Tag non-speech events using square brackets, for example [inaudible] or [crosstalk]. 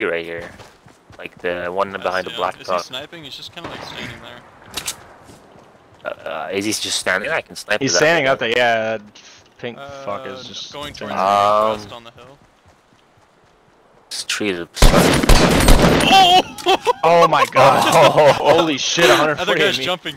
Right here. Like the one behind the black him. black Is he sniping? He's just kind of like standing there. Uh, uh, is he just standing there? I can snipe He's standing up there, yeah. Pink uh, fuck is just going towards that. the Um, west on the hill. This tree is [laughs] Oh! Oh my [laughs] god. Oh, Holy shit, Other guy's me. jumping